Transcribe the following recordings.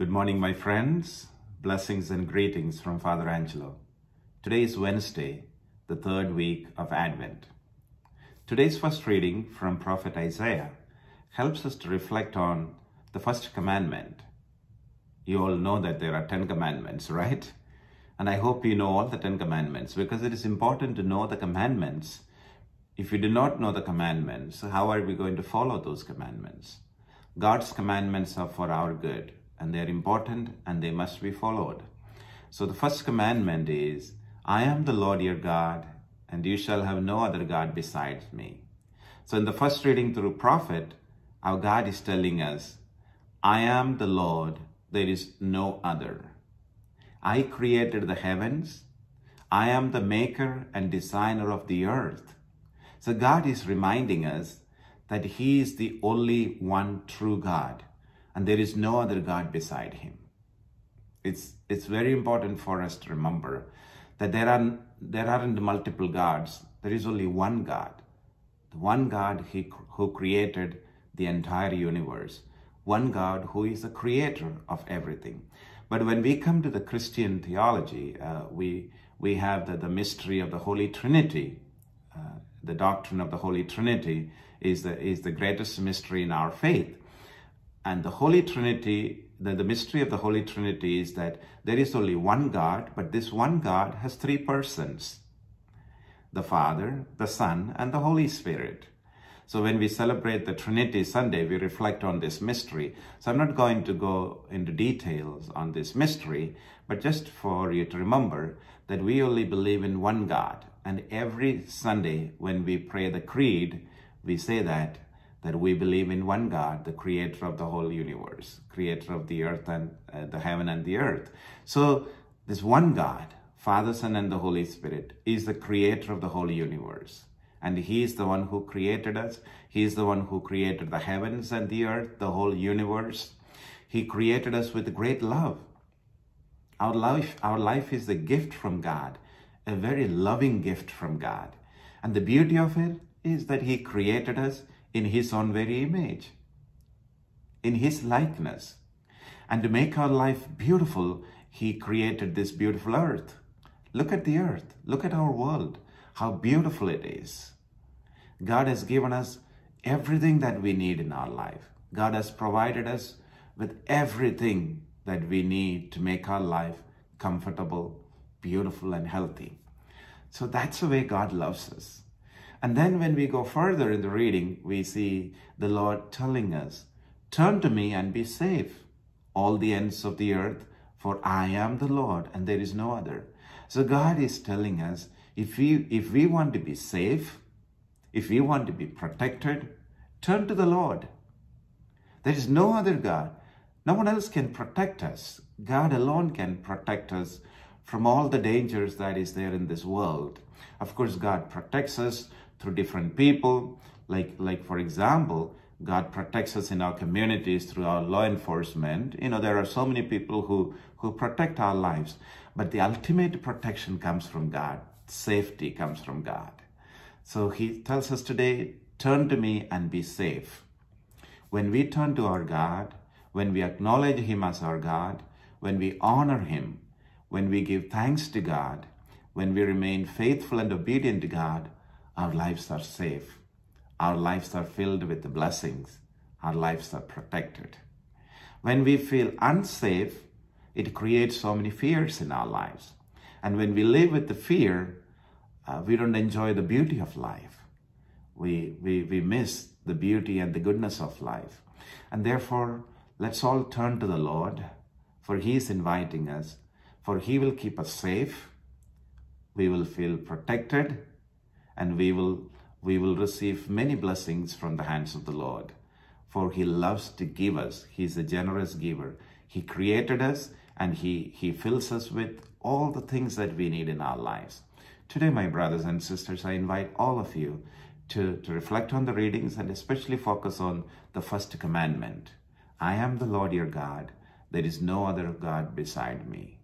Good morning, my friends. Blessings and greetings from Father Angelo. Today is Wednesday, the third week of Advent. Today's first reading from Prophet Isaiah helps us to reflect on the first commandment. You all know that there are 10 commandments, right? And I hope you know all the 10 commandments because it is important to know the commandments. If you do not know the commandments, how are we going to follow those commandments? God's commandments are for our good and they're important and they must be followed. So the first commandment is, I am the Lord your God, and you shall have no other God besides me. So in the first reading through prophet, our God is telling us, I am the Lord, there is no other. I created the heavens. I am the maker and designer of the earth. So God is reminding us that he is the only one true God and there is no other God beside him. It's, it's very important for us to remember that there, are, there aren't multiple gods. There is only one God. The one God he, who created the entire universe. One God who is the creator of everything. But when we come to the Christian theology, uh, we, we have the, the mystery of the Holy Trinity. Uh, the doctrine of the Holy Trinity is the, is the greatest mystery in our faith. And the Holy Trinity, the, the mystery of the Holy Trinity is that there is only one God, but this one God has three persons. The Father, the Son, and the Holy Spirit. So when we celebrate the Trinity Sunday, we reflect on this mystery. So I'm not going to go into details on this mystery, but just for you to remember that we only believe in one God. And every Sunday when we pray the creed, we say that that we believe in one God, the creator of the whole universe, creator of the earth and uh, the heaven and the earth. So this one God, Father, Son, and the Holy Spirit is the creator of the whole universe. And he is the one who created us. He is the one who created the heavens and the earth, the whole universe. He created us with great love. Our life, our life is a gift from God, a very loving gift from God. And the beauty of it is that he created us in his own very image, in his likeness. And to make our life beautiful, he created this beautiful earth. Look at the earth. Look at our world. How beautiful it is. God has given us everything that we need in our life. God has provided us with everything that we need to make our life comfortable, beautiful, and healthy. So that's the way God loves us. And then when we go further in the reading, we see the Lord telling us, Turn to me and be safe, all the ends of the earth, for I am the Lord and there is no other. So God is telling us, if we, if we want to be safe, if we want to be protected, turn to the Lord. There is no other God. No one else can protect us. God alone can protect us from all the dangers that is there in this world. Of course, God protects us through different people. Like, like for example, God protects us in our communities through our law enforcement. You know, there are so many people who, who protect our lives, but the ultimate protection comes from God. Safety comes from God. So he tells us today, turn to me and be safe. When we turn to our God, when we acknowledge him as our God, when we honor him, when we give thanks to God, when we remain faithful and obedient to God, our lives are safe. Our lives are filled with blessings. Our lives are protected. When we feel unsafe, it creates so many fears in our lives. And when we live with the fear, uh, we don't enjoy the beauty of life. We, we, we miss the beauty and the goodness of life. And therefore, let's all turn to the Lord, for He is inviting us, for He will keep us safe. We will feel protected and we will, we will receive many blessings from the hands of the Lord. For he loves to give us. He's a generous giver. He created us and he, he fills us with all the things that we need in our lives. Today, my brothers and sisters, I invite all of you to, to reflect on the readings and especially focus on the first commandment. I am the Lord your God. There is no other God beside me.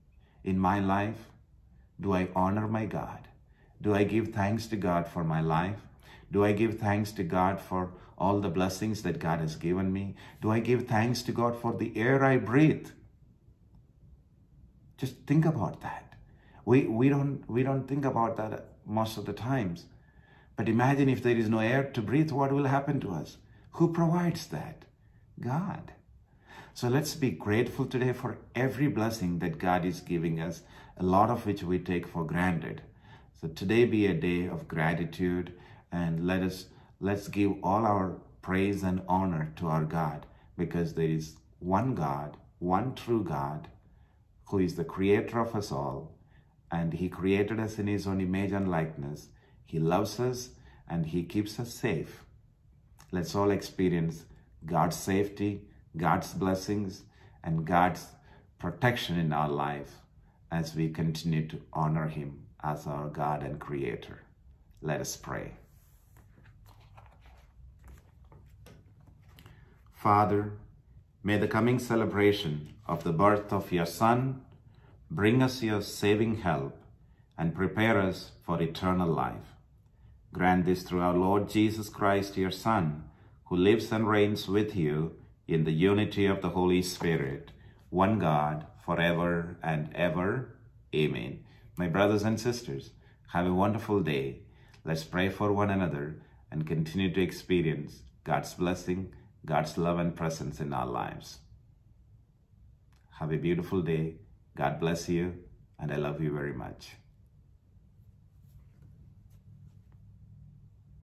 In my life, do I honor my God? Do I give thanks to God for my life? Do I give thanks to God for all the blessings that God has given me? Do I give thanks to God for the air I breathe? Just think about that. We, we, don't, we don't think about that most of the times. But imagine if there is no air to breathe, what will happen to us? Who provides that? God. So let's be grateful today for every blessing that God is giving us, a lot of which we take for granted. So today be a day of gratitude and let us let's give all our praise and honor to our God because there is one God, one true God who is the creator of us all and he created us in his own image and likeness. He loves us and he keeps us safe. Let's all experience God's safety, God's blessings, and God's protection in our life as we continue to honor him as our God and Creator. Let us pray. Father, may the coming celebration of the birth of your Son bring us your saving help and prepare us for eternal life. Grant this through our Lord Jesus Christ, your Son, who lives and reigns with you in the unity of the Holy Spirit, one God, forever and ever. Amen. My brothers and sisters, have a wonderful day. Let's pray for one another and continue to experience God's blessing, God's love and presence in our lives. Have a beautiful day. God bless you, and I love you very much.